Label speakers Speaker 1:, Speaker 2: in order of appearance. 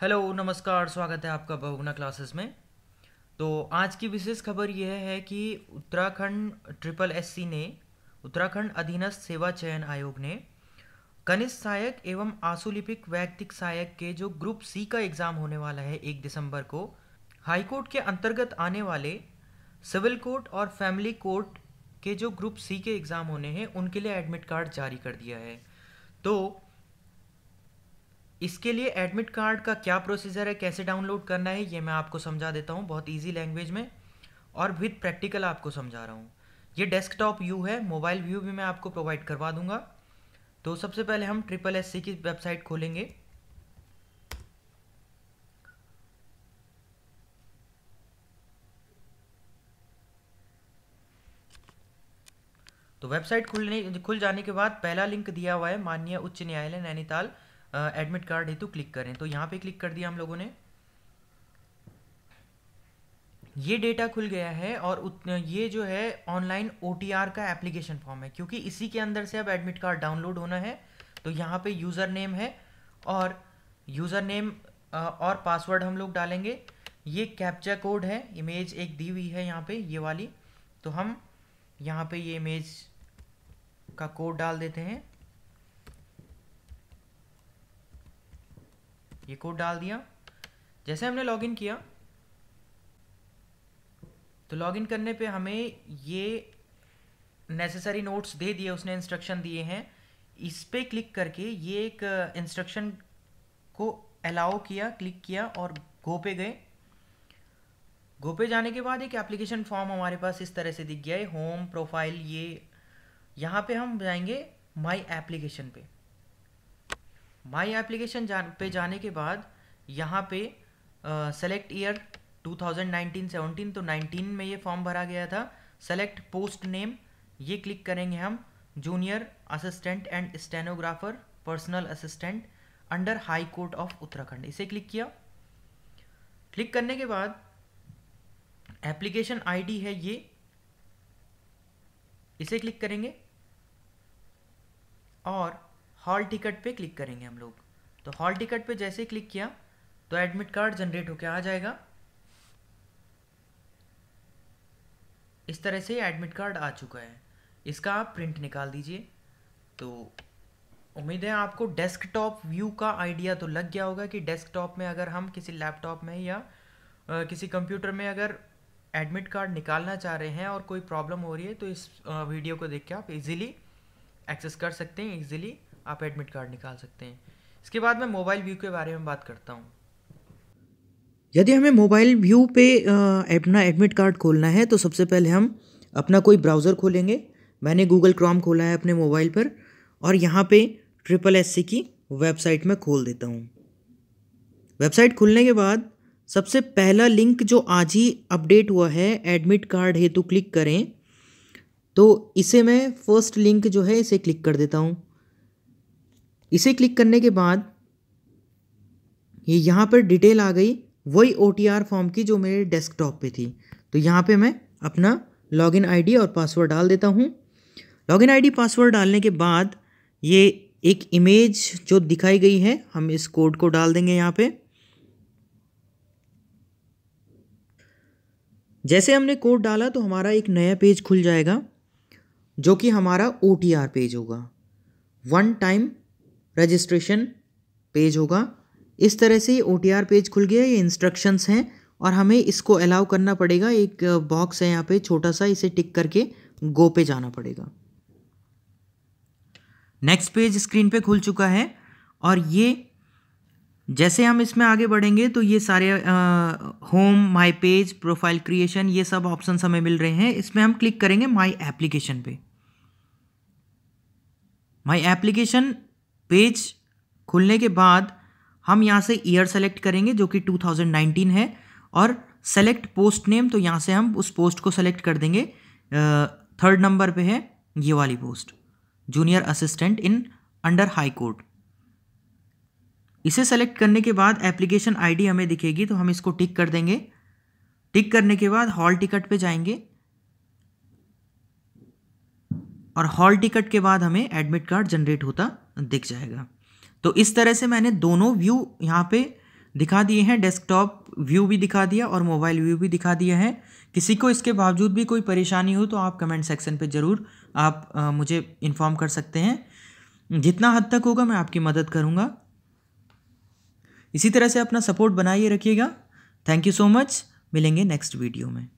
Speaker 1: Hello, नमस्कार, स्वागत है आपका बहुगुना क्लासेस में। तो आज की विशेष खबर यह है कि उत्तराखंड ट्रिपल एससी ने, उत्तराखंड अधीनस्थ सेवा चयन आयोग ने कनिष्ठ सहायक एवं आशुलिपिक वैयक्तिक सहायक के जो ग्रुप सी का एग्ज़ाम होने वाला है एक दिसंबर को हाईकोर्ट के अंतर्गत आने वाले सिविल कोर्ट और फैमिली कोर्ट के जो ग्रुप सी के एग्ज़ाम होने हैं, उनके लिए एडमिट कार्ड जारी कर दिया है। तो इसके लिए एडमिट कार्ड का क्या प्रोसीजर है, कैसे डाउनलोड करना है, ये मैं आपको समझा देता हूँ बहुत ईजी लैंग्वेज में और विद प्रैक्टिकल आपको समझा रहा हूँ। ये डेस्कटॉप व्यू है मोबाइल व्यू भी मैं आपको प्रोवाइड करवा दूँगा। तो सबसे पहले हम ट्रिपल एस सी की वेबसाइट खोलेंगे। तो वेबसाइट खुलने, खुल जाने के बाद पहला लिंक दिया हुआ है, माननीय उच्च न्यायालय नैनीताल। एडमिट कार्ड हेतु क्लिक करें। तो यहाँ पे क्लिक कर दिया हम लोगों ने। ये डेटा खुल गया है और ये जो है ऑनलाइन ओ का एप्लीकेशन फॉर्म है, क्योंकि इसी के अंदर से अब एडमिट कार्ड डाउनलोड होना है। तो यहाँ पे यूज़र नेम है और यूज़र नेम और पासवर्ड हम लोग डालेंगे। ये कैप्चा कोड है इमेज एक दी हुई है यहाँ पे, ये वाली। तो हम यहाँ पे ये इमेज का कोड डाल देते हैं। ये कोड डाल दिया। जैसे हमने लॉगिन किया तो लॉगिन करने पे हमें ये नेसेसरी नोट्स दे दिए, उसने इंस्ट्रक्शन दिए हैं। इस पे क्लिक करके ये एक इंस्ट्रक्शन को अलाउ किया क्लिक किया और गो पे गए। गो पे जाने के बाद एक एप्लीकेशन फॉर्म हमारे पास इस तरह से दिख गया है होम प्रोफ़ाइल ये। यहाँ पे हम जाएँगे माई एप्लीकेशन पे। माई एप्लीकेशन जान, पे जाने के बाद यहाँ पे सेलेक्ट ईयर 2019-17 तो 19 में ये फॉर्म भरा गया था। सेलेक्ट पोस्ट नेम ये क्लिक करेंगे हम। Junior assistant and stenographer personal assistant under high court of Uttarakhand इसे क्लिक किया। क्लिक करने के बाद एप्लीकेशन आईडी है ये। इसे क्लिक करेंगे। और हॉल टिकट पे क्लिक करेंगे हम लोग। तो हॉल टिकट पे जैसे क्लिक किया तो एडमिट कार्ड जनरेट होकर आ जाएगा। इस तरह से एडमिट कार्ड आ चुका है। इसका आप प्रिंट निकाल दीजिए। तो उम्मीद है आपको डेस्कटॉप व्यू का आइडिया तो लग गया होगा कि डेस्कटॉप में अगर हम किसी लैपटॉप में या आ, किसी कंप्यूटर में अगर एडमिट कार्ड निकालना चाह रहे हैं और कोई प्रॉब्लम हो रही है तो इस वीडियो को देख के आप इजीली एक्सेस कर सकते हैं इजीली आप एडमिट कार्ड निकाल सकते हैं। इसके बाद मैं मोबाइल व्यू के बारे में बात करता हूँ।
Speaker 2: यदि हमें मोबाइल व्यू पे अपना एडमिट कार्ड खोलना है तो सबसे पहले हम अपना कोई ब्राउज़र खोलेंगे। मैंने गूगल क्रोम खोला है अपने मोबाइल पर, और यहाँ पे ट्रिपल एस सी की वेबसाइट में खोल देता हूँ। वेबसाइट खुलने के बाद सबसे पहला लिंक जो आज ही अपडेट हुआ है एडमिट कार्ड हेतु क्लिक करें तो इसे मैं फ़र्स्ट लिंक जो है, इसे क्लिक कर देता हूँ। इसे क्लिक करने के बाद ये यहाँ पर डिटेल आ गई, वही ओटीआर फॉर्म की जो मेरे डेस्कटॉप पे थी। तो यहाँ पे मैं अपना लॉगिन आईडी और पासवर्ड डाल देता हूँ। लॉगिन आईडी पासवर्ड डालने के बाद ये एक इमेज जो दिखाई गई है, हम इस कोड को डाल देंगे यहाँ पे। जैसे हमने कोड डाला तो हमारा एक नया पेज खुल जाएगा, जो कि हमारा ओटीआर पेज होगा। वन टाइम रजिस्ट्रेशन पेज होगा। इस तरह से ये OTR पेज खुल गया, ये इंस्ट्रक्शंस हैं और हमें इसको अलाउ करना पड़ेगा। एक बॉक्स है यहाँ पे, छोटा सा, इसे टिक करके गो पे जाना पड़ेगा। नेक्स्ट पेज स्क्रीन पे खुल चुका है और ये, जैसे हम इसमें आगे बढ़ेंगे तो ये सारे home my page profile creation ये सब ऑप्शन हमें मिल रहे हैं। इसमें हम क्लिक करेंगे माय एप्लीकेशन पे। माय एप्लीकेशन पेज खुलने के बाद हम यहाँ से ईयर सेलेक्ट करेंगे, जो कि 2019 है, और सेलेक्ट पोस्ट नेम तो यहाँ से हम उस पोस्ट को सेलेक्ट कर देंगे। थर्ड नंबर पे है ये वाली post junior assistant in under high court इसे सेलेक्ट करने के बाद एप्लीकेशन आईडी हमें दिखेगी तो हम इसको टिक कर देंगे। टिक करने के बाद हॉल टिकट पे जाएँगे। और हॉल टिकट के बाद हमें एडमिट कार्ड जनरेट होता। दिख जाएगा। तो इस तरह से मैंने दोनों व्यू यहाँ पे
Speaker 1: दिखा दिए हैं। डेस्कटॉप व्यू भी दिखा दिया और मोबाइल व्यू भी दिखा दिया है। किसी को इसके बावजूद भी कोई परेशानी हो तो आप कमेंट सेक्शन पे ज़रूर आप आ, मुझे इन्फॉर्म कर सकते हैं। जितना हद तक होगा मैं आपकी मदद करूँगा। इसी तरह से अपना सपोर्ट बनाइए रखिएगा। थैंक यू सो मच मिलेंगे नेक्स्ट वीडियो में।